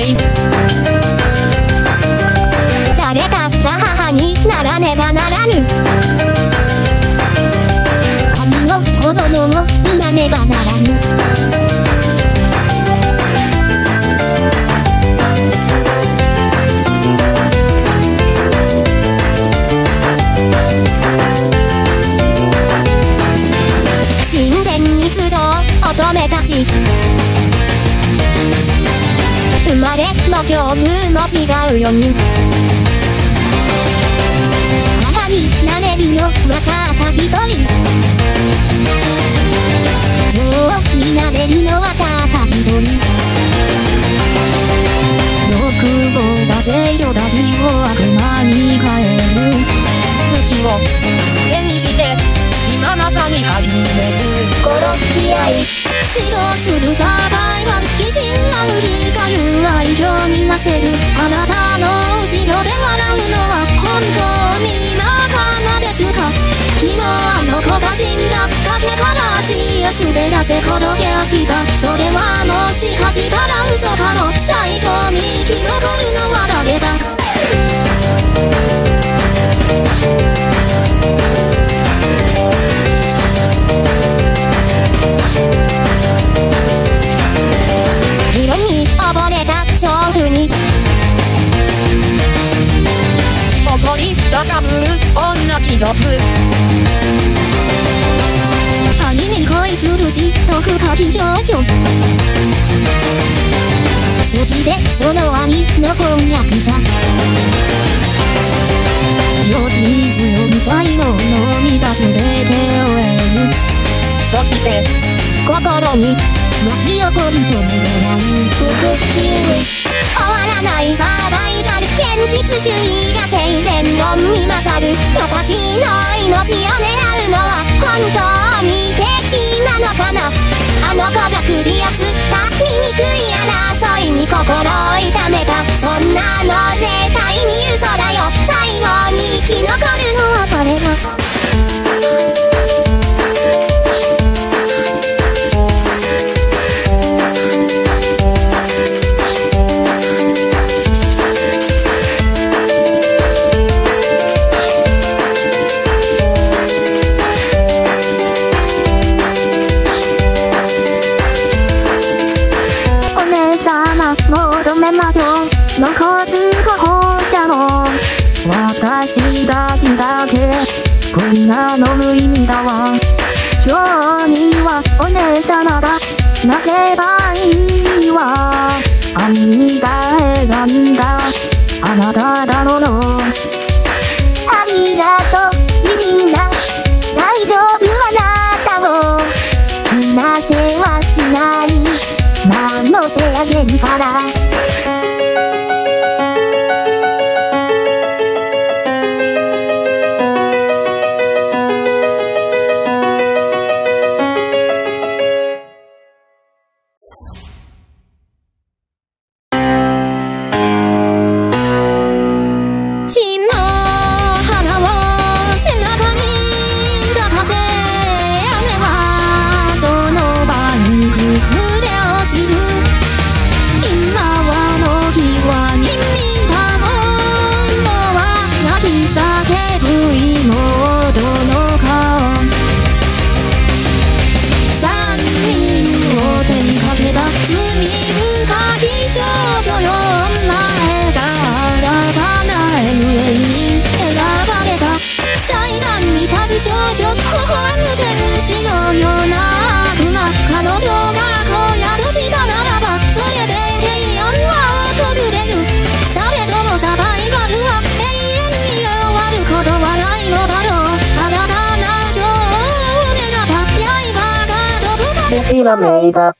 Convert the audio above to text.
い。誰だった母にならねばならぬ。神の子供を産まねばならぬ。神殿密度乙女たち。生まれも境遇も違うよに。母になれるのはたった一人。女王になれるのはたった一人。欲望だ聖女たちを悪魔に変える。武器を手にして今まさに始める。殺し合い。指導するサバうりかいう愛情に混ぜるあなたの後ろで笑うのは本当に仲間ですか昨日あの子が死んだ崖から足を滑らせ転げ足したそれはもしかしたら嘘かも最後に生き残るのは誰だ？れた調布に怒り高ぶる女貴族兄に恋するし特書き情緒そしてその兄の婚約者より強い才能のみが全てを得るそして心に巻き起こるとも願う美しい終わらないサバイバル現実主義が生前論に勝る私の命を狙うのは本当に敵なのかな。あの子が首をつった醜い穴。こんなの無意味だわ。今日にはお姉様が泣けばいいわ。兄が選んだあなただもの。ありがとうみんな大丈夫あなたを死なせはしない。守ってあげるから壇に立つ少女微笑む天使のような悪魔彼女がこう宿したならばそれで平安は訪れるされどもサバイバルは永遠に終わることはないのだろう新たな女王を狙った刃がどこかでひらめいた